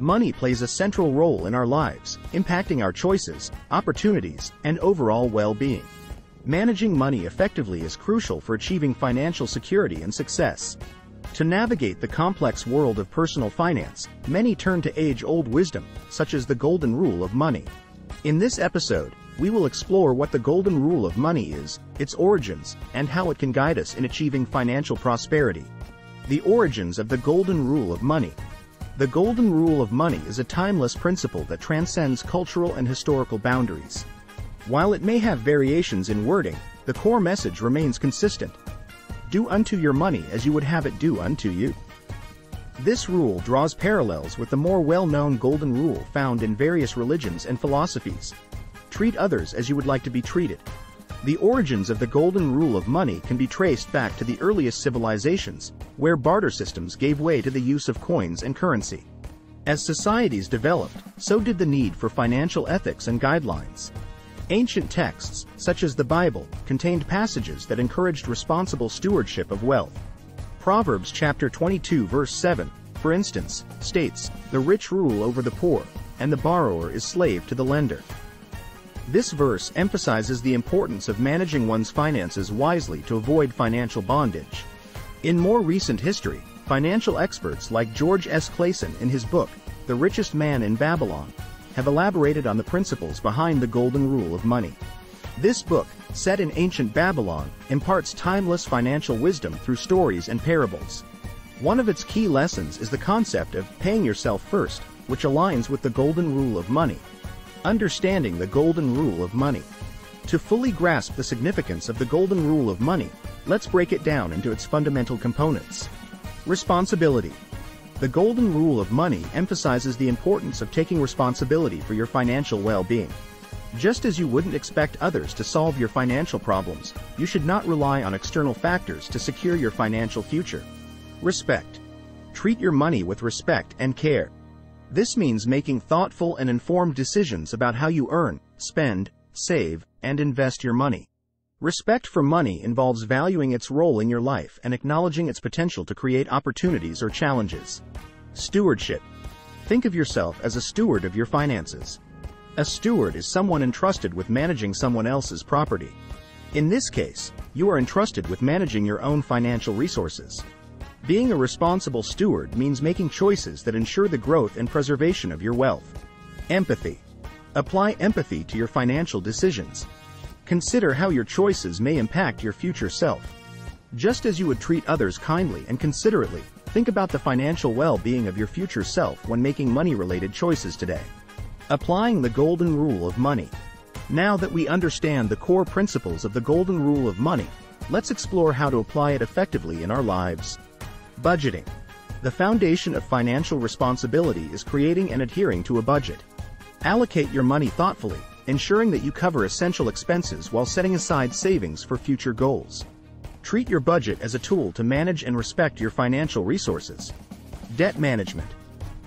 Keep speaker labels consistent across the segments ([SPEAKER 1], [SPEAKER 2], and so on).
[SPEAKER 1] Money plays a central role in our lives, impacting our choices, opportunities, and overall well-being. Managing money effectively is crucial for achieving financial security and success. To navigate the complex world of personal finance, many turn to age-old wisdom, such as the golden rule of money. In this episode, we will explore what the golden rule of money is, its origins, and how it can guide us in achieving financial prosperity. The origins of the golden rule of money. The golden rule of money is a timeless principle that transcends cultural and historical boundaries. While it may have variations in wording, the core message remains consistent. Do unto your money as you would have it do unto you. This rule draws parallels with the more well-known golden rule found in various religions and philosophies. Treat others as you would like to be treated. The origins of the golden rule of money can be traced back to the earliest civilizations, where barter systems gave way to the use of coins and currency. As societies developed, so did the need for financial ethics and guidelines. Ancient texts, such as the Bible, contained passages that encouraged responsible stewardship of wealth. Proverbs chapter 22 verse 7, for instance, states, The rich rule over the poor, and the borrower is slave to the lender. This verse emphasizes the importance of managing one's finances wisely to avoid financial bondage. In more recent history, financial experts like George S. Clason in his book, The Richest Man in Babylon, have elaborated on the principles behind the golden rule of money. This book, set in ancient Babylon, imparts timeless financial wisdom through stories and parables. One of its key lessons is the concept of paying yourself first, which aligns with the golden rule of money, Understanding the Golden Rule of Money. To fully grasp the significance of the Golden Rule of Money, let's break it down into its fundamental components. Responsibility. The Golden Rule of Money emphasizes the importance of taking responsibility for your financial well-being. Just as you wouldn't expect others to solve your financial problems, you should not rely on external factors to secure your financial future. Respect. Treat your money with respect and care. This means making thoughtful and informed decisions about how you earn, spend, save, and invest your money. Respect for money involves valuing its role in your life and acknowledging its potential to create opportunities or challenges. Stewardship. Think of yourself as a steward of your finances. A steward is someone entrusted with managing someone else's property. In this case, you are entrusted with managing your own financial resources. Being a responsible steward means making choices that ensure the growth and preservation of your wealth. Empathy. Apply empathy to your financial decisions. Consider how your choices may impact your future self. Just as you would treat others kindly and considerately, think about the financial well-being of your future self when making money-related choices today. Applying the Golden Rule of Money. Now that we understand the core principles of the Golden Rule of Money, let's explore how to apply it effectively in our lives. Budgeting. The foundation of financial responsibility is creating and adhering to a budget. Allocate your money thoughtfully, ensuring that you cover essential expenses while setting aside savings for future goals. Treat your budget as a tool to manage and respect your financial resources. Debt management.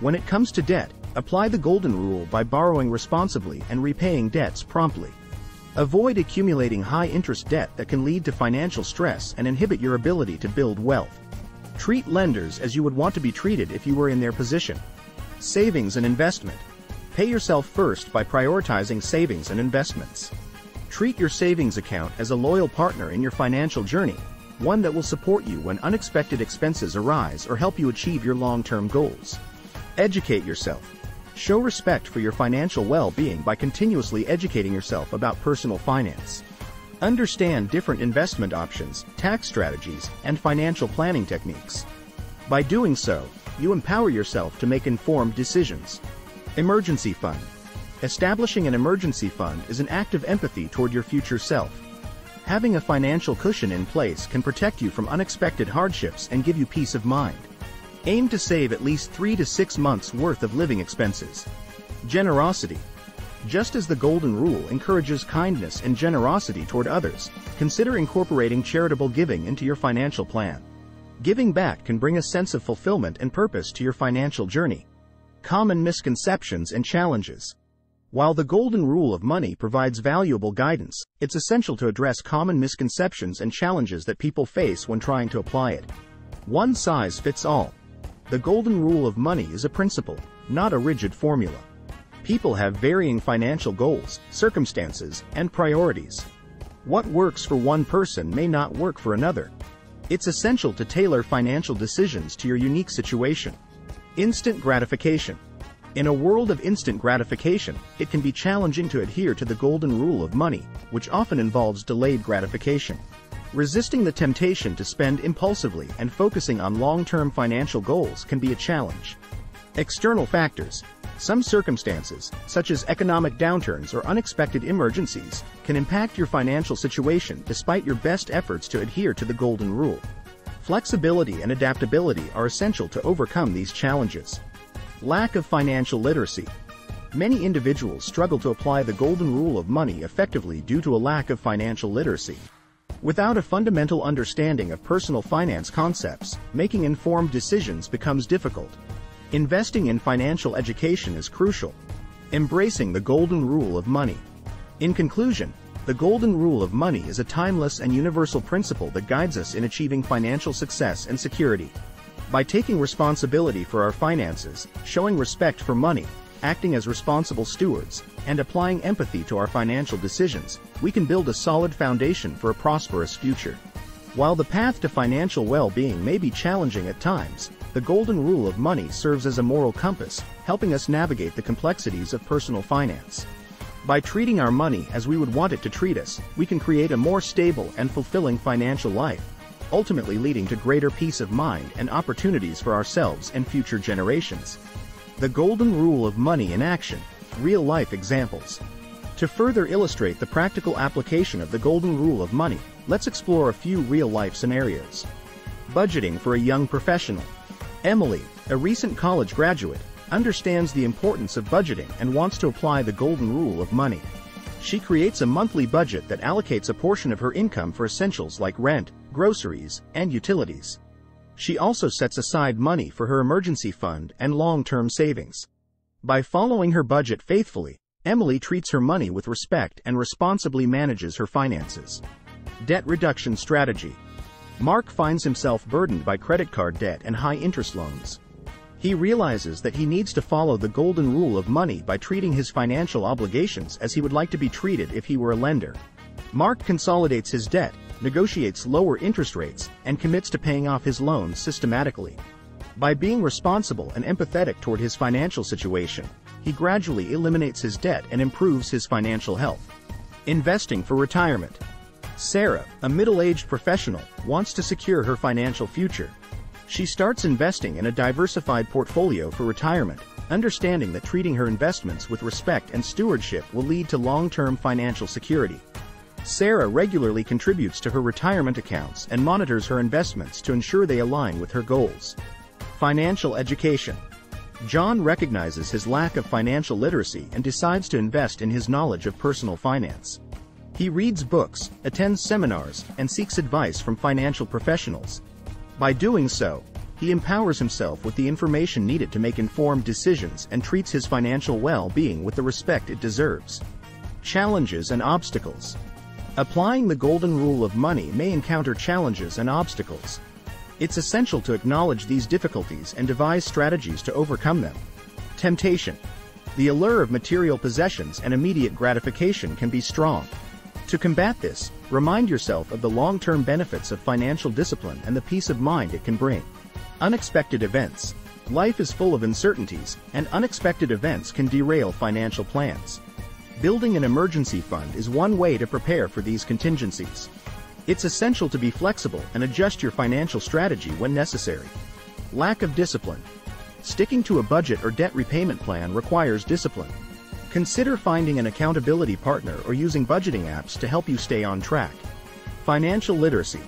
[SPEAKER 1] When it comes to debt, apply the golden rule by borrowing responsibly and repaying debts promptly. Avoid accumulating high-interest debt that can lead to financial stress and inhibit your ability to build wealth. Treat lenders as you would want to be treated if you were in their position. Savings and investment. Pay yourself first by prioritizing savings and investments. Treat your savings account as a loyal partner in your financial journey, one that will support you when unexpected expenses arise or help you achieve your long-term goals. Educate yourself. Show respect for your financial well-being by continuously educating yourself about personal finance. Understand different investment options, tax strategies, and financial planning techniques. By doing so, you empower yourself to make informed decisions. Emergency Fund. Establishing an emergency fund is an act of empathy toward your future self. Having a financial cushion in place can protect you from unexpected hardships and give you peace of mind. Aim to save at least three to six months worth of living expenses. Generosity. Just as the Golden Rule encourages kindness and generosity toward others, consider incorporating charitable giving into your financial plan. Giving back can bring a sense of fulfillment and purpose to your financial journey. Common misconceptions and challenges. While the Golden Rule of Money provides valuable guidance, it's essential to address common misconceptions and challenges that people face when trying to apply it. One size fits all. The Golden Rule of Money is a principle, not a rigid formula. People have varying financial goals, circumstances, and priorities. What works for one person may not work for another. It's essential to tailor financial decisions to your unique situation. Instant gratification. In a world of instant gratification, it can be challenging to adhere to the golden rule of money, which often involves delayed gratification. Resisting the temptation to spend impulsively and focusing on long-term financial goals can be a challenge. External factors. Some circumstances, such as economic downturns or unexpected emergencies, can impact your financial situation despite your best efforts to adhere to the golden rule. Flexibility and adaptability are essential to overcome these challenges. Lack of financial literacy. Many individuals struggle to apply the golden rule of money effectively due to a lack of financial literacy. Without a fundamental understanding of personal finance concepts, making informed decisions becomes difficult. Investing in financial education is crucial. Embracing the golden rule of money. In conclusion, the golden rule of money is a timeless and universal principle that guides us in achieving financial success and security. By taking responsibility for our finances, showing respect for money, acting as responsible stewards, and applying empathy to our financial decisions, we can build a solid foundation for a prosperous future. While the path to financial well-being may be challenging at times, the golden rule of money serves as a moral compass, helping us navigate the complexities of personal finance. By treating our money as we would want it to treat us, we can create a more stable and fulfilling financial life ultimately leading to greater peace of mind and opportunities for ourselves and future generations. The Golden Rule of Money in Action, Real-Life Examples. To further illustrate the practical application of the Golden Rule of Money, let's explore a few real-life scenarios. Budgeting for a young professional. Emily, a recent college graduate, understands the importance of budgeting and wants to apply the Golden Rule of Money. She creates a monthly budget that allocates a portion of her income for essentials like rent, groceries, and utilities. She also sets aside money for her emergency fund and long-term savings. By following her budget faithfully, Emily treats her money with respect and responsibly manages her finances. Debt Reduction Strategy Mark finds himself burdened by credit card debt and high interest loans. He realizes that he needs to follow the golden rule of money by treating his financial obligations as he would like to be treated if he were a lender. Mark consolidates his debt, negotiates lower interest rates, and commits to paying off his loans systematically. By being responsible and empathetic toward his financial situation, he gradually eliminates his debt and improves his financial health. Investing for retirement. Sarah, a middle-aged professional, wants to secure her financial future. She starts investing in a diversified portfolio for retirement, understanding that treating her investments with respect and stewardship will lead to long-term financial security. Sarah regularly contributes to her retirement accounts and monitors her investments to ensure they align with her goals. Financial education. John recognizes his lack of financial literacy and decides to invest in his knowledge of personal finance. He reads books, attends seminars, and seeks advice from financial professionals, by doing so, he empowers himself with the information needed to make informed decisions and treats his financial well-being with the respect it deserves. Challenges and obstacles. Applying the golden rule of money may encounter challenges and obstacles. It's essential to acknowledge these difficulties and devise strategies to overcome them. Temptation. The allure of material possessions and immediate gratification can be strong. To combat this, remind yourself of the long-term benefits of financial discipline and the peace of mind it can bring. Unexpected events. Life is full of uncertainties, and unexpected events can derail financial plans. Building an emergency fund is one way to prepare for these contingencies. It's essential to be flexible and adjust your financial strategy when necessary. Lack of discipline. Sticking to a budget or debt repayment plan requires discipline. Consider finding an accountability partner or using budgeting apps to help you stay on track. Financial literacy.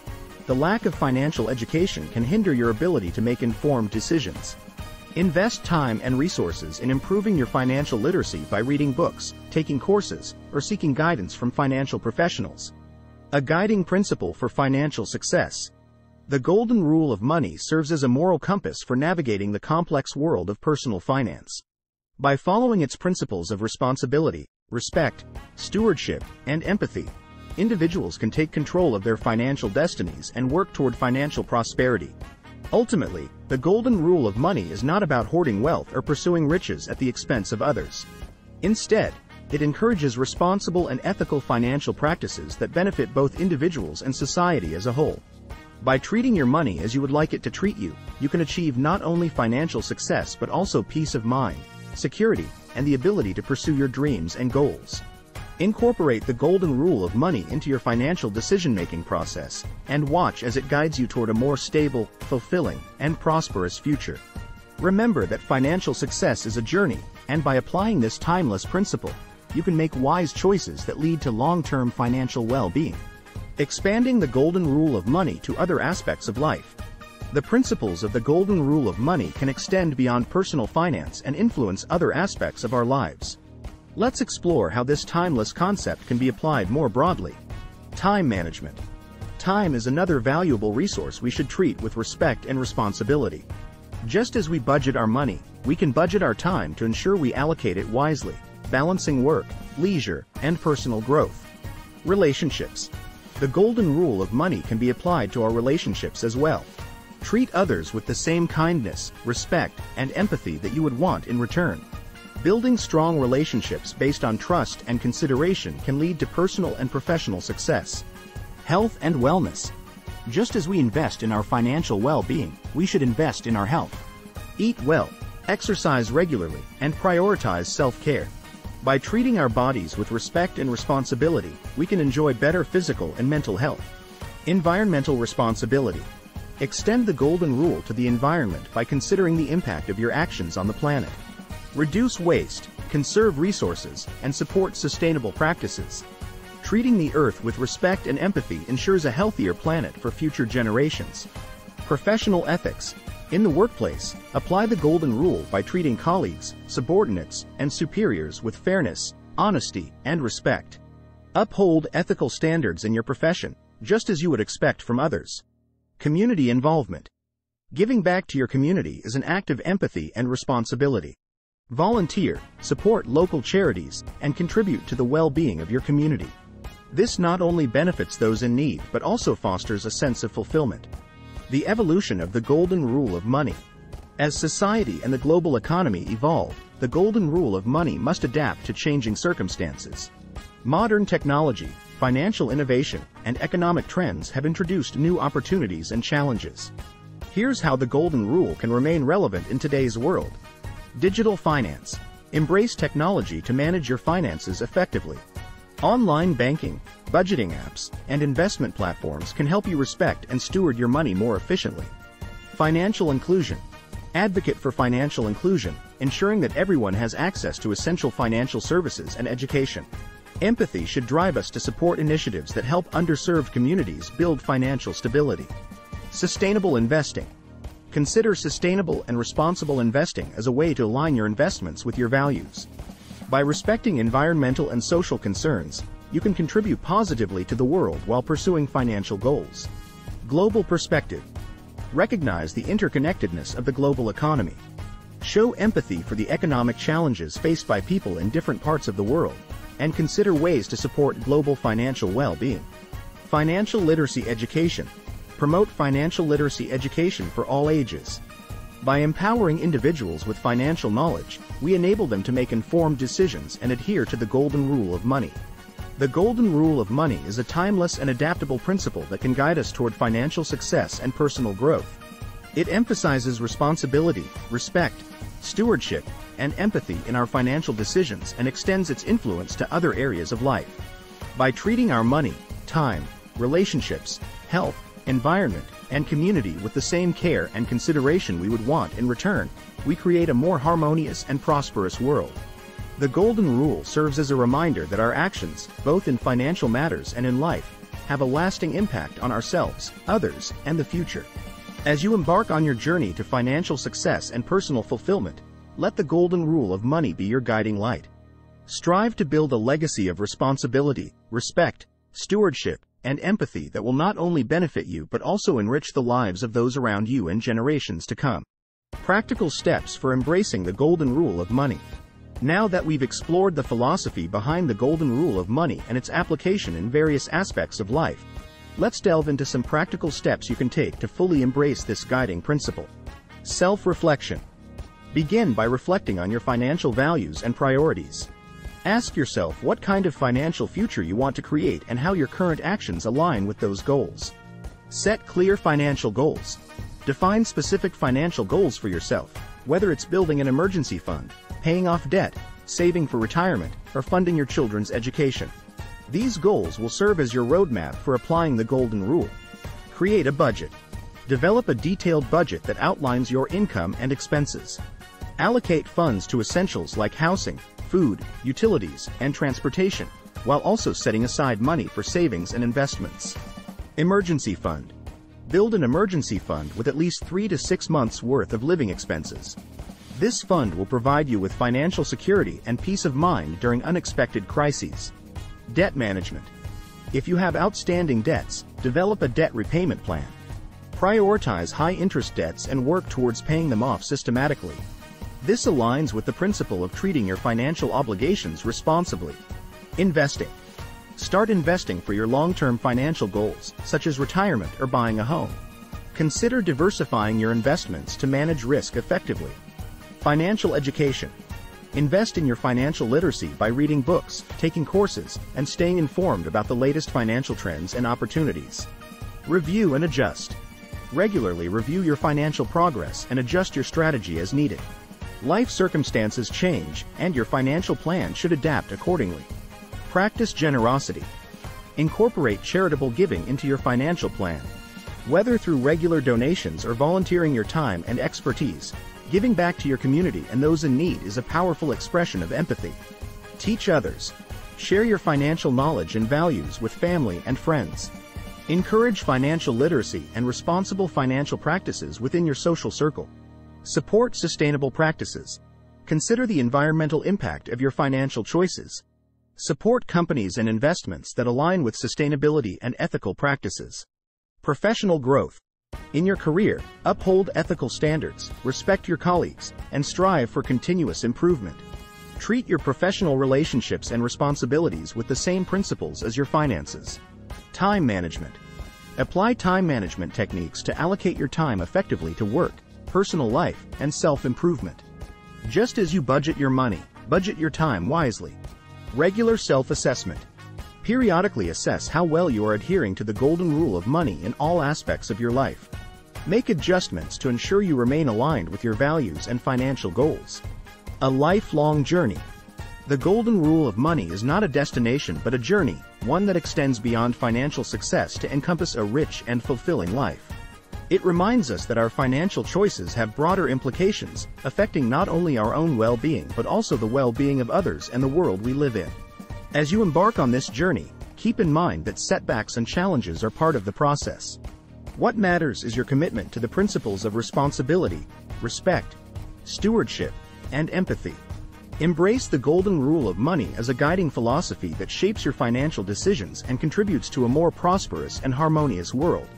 [SPEAKER 1] The lack of financial education can hinder your ability to make informed decisions. Invest time and resources in improving your financial literacy by reading books, taking courses, or seeking guidance from financial professionals. A guiding principle for financial success. The golden rule of money serves as a moral compass for navigating the complex world of personal finance. By following its principles of responsibility, respect, stewardship, and empathy, individuals can take control of their financial destinies and work toward financial prosperity. Ultimately, the golden rule of money is not about hoarding wealth or pursuing riches at the expense of others. Instead, it encourages responsible and ethical financial practices that benefit both individuals and society as a whole. By treating your money as you would like it to treat you, you can achieve not only financial success but also peace of mind, security, and the ability to pursue your dreams and goals. Incorporate the golden rule of money into your financial decision-making process, and watch as it guides you toward a more stable, fulfilling, and prosperous future. Remember that financial success is a journey, and by applying this timeless principle, you can make wise choices that lead to long-term financial well-being. Expanding the golden rule of money to other aspects of life. The principles of the golden rule of money can extend beyond personal finance and influence other aspects of our lives. Let's explore how this timeless concept can be applied more broadly. Time management. Time is another valuable resource we should treat with respect and responsibility. Just as we budget our money, we can budget our time to ensure we allocate it wisely balancing work, leisure, and personal growth. Relationships. The golden rule of money can be applied to our relationships as well. Treat others with the same kindness, respect, and empathy that you would want in return. Building strong relationships based on trust and consideration can lead to personal and professional success. Health and wellness. Just as we invest in our financial well-being, we should invest in our health. Eat well, exercise regularly, and prioritize self-care. By treating our bodies with respect and responsibility, we can enjoy better physical and mental health. Environmental responsibility. Extend the golden rule to the environment by considering the impact of your actions on the planet. Reduce waste, conserve resources, and support sustainable practices. Treating the Earth with respect and empathy ensures a healthier planet for future generations. Professional ethics. In the workplace, apply the golden rule by treating colleagues, subordinates, and superiors with fairness, honesty, and respect. Uphold ethical standards in your profession, just as you would expect from others. Community involvement. Giving back to your community is an act of empathy and responsibility. Volunteer, support local charities, and contribute to the well-being of your community. This not only benefits those in need but also fosters a sense of fulfillment. The evolution of the golden rule of money. As society and the global economy evolve, the golden rule of money must adapt to changing circumstances. Modern technology, financial innovation, and economic trends have introduced new opportunities and challenges. Here's how the golden rule can remain relevant in today's world. Digital finance. Embrace technology to manage your finances effectively. Online banking, budgeting apps, and investment platforms can help you respect and steward your money more efficiently. Financial inclusion. Advocate for financial inclusion, ensuring that everyone has access to essential financial services and education. Empathy should drive us to support initiatives that help underserved communities build financial stability. Sustainable investing. Consider sustainable and responsible investing as a way to align your investments with your values. By respecting environmental and social concerns, you can contribute positively to the world while pursuing financial goals. Global perspective. Recognize the interconnectedness of the global economy. Show empathy for the economic challenges faced by people in different parts of the world, and consider ways to support global financial well-being. Financial literacy education. Promote financial literacy education for all ages, by empowering individuals with financial knowledge, we enable them to make informed decisions and adhere to the golden rule of money. The golden rule of money is a timeless and adaptable principle that can guide us toward financial success and personal growth. It emphasizes responsibility, respect, stewardship, and empathy in our financial decisions and extends its influence to other areas of life. By treating our money, time, relationships, health, environment, and community with the same care and consideration we would want in return, we create a more harmonious and prosperous world. The Golden Rule serves as a reminder that our actions, both in financial matters and in life, have a lasting impact on ourselves, others, and the future. As you embark on your journey to financial success and personal fulfillment, let the Golden Rule of money be your guiding light. Strive to build a legacy of responsibility, respect, stewardship, and empathy that will not only benefit you but also enrich the lives of those around you and generations to come. Practical steps for embracing the golden rule of money. Now that we've explored the philosophy behind the golden rule of money and its application in various aspects of life, Let's delve into some practical steps you can take to fully embrace this guiding principle. Self-reflection. Begin by reflecting on your financial values and priorities. Ask yourself what kind of financial future you want to create and how your current actions align with those goals. Set clear financial goals. Define specific financial goals for yourself, whether it's building an emergency fund, paying off debt, saving for retirement, or funding your children's education. These goals will serve as your roadmap for applying the Golden Rule. Create a budget. Develop a detailed budget that outlines your income and expenses. Allocate funds to essentials like housing, food, utilities, and transportation, while also setting aside money for savings and investments. Emergency Fund. Build an emergency fund with at least three to six months' worth of living expenses. This fund will provide you with financial security and peace of mind during unexpected crises. Debt Management. If you have outstanding debts, develop a debt repayment plan. Prioritize high-interest debts and work towards paying them off systematically. This aligns with the principle of treating your financial obligations responsibly. Investing. Start investing for your long-term financial goals, such as retirement or buying a home. Consider diversifying your investments to manage risk effectively. Financial education. Invest in your financial literacy by reading books, taking courses, and staying informed about the latest financial trends and opportunities. Review and adjust. Regularly review your financial progress and adjust your strategy as needed. Life circumstances change, and your financial plan should adapt accordingly. Practice generosity. Incorporate charitable giving into your financial plan. Whether through regular donations or volunteering your time and expertise, giving back to your community and those in need is a powerful expression of empathy. Teach others. Share your financial knowledge and values with family and friends. Encourage financial literacy and responsible financial practices within your social circle. Support sustainable practices. Consider the environmental impact of your financial choices. Support companies and investments that align with sustainability and ethical practices. Professional growth. In your career, uphold ethical standards, respect your colleagues, and strive for continuous improvement. Treat your professional relationships and responsibilities with the same principles as your finances. Time management. Apply time management techniques to allocate your time effectively to work, personal life, and self-improvement. Just as you budget your money, budget your time wisely. Regular self-assessment. Periodically assess how well you are adhering to the golden rule of money in all aspects of your life. Make adjustments to ensure you remain aligned with your values and financial goals. A lifelong journey. The golden rule of money is not a destination but a journey, one that extends beyond financial success to encompass a rich and fulfilling life. It reminds us that our financial choices have broader implications, affecting not only our own well-being but also the well-being of others and the world we live in. As you embark on this journey, keep in mind that setbacks and challenges are part of the process. What matters is your commitment to the principles of responsibility, respect, stewardship, and empathy. Embrace the golden rule of money as a guiding philosophy that shapes your financial decisions and contributes to a more prosperous and harmonious world.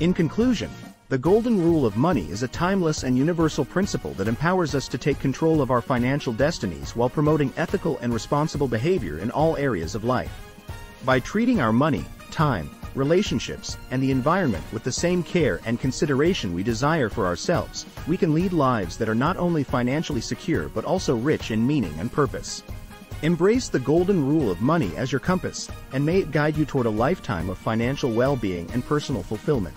[SPEAKER 1] In conclusion, the golden rule of money is a timeless and universal principle that empowers us to take control of our financial destinies while promoting ethical and responsible behavior in all areas of life. By treating our money, time, relationships, and the environment with the same care and consideration we desire for ourselves, we can lead lives that are not only financially secure but also rich in meaning and purpose. Embrace the golden rule of money as your compass, and may it guide you toward a lifetime of financial well-being and personal fulfillment.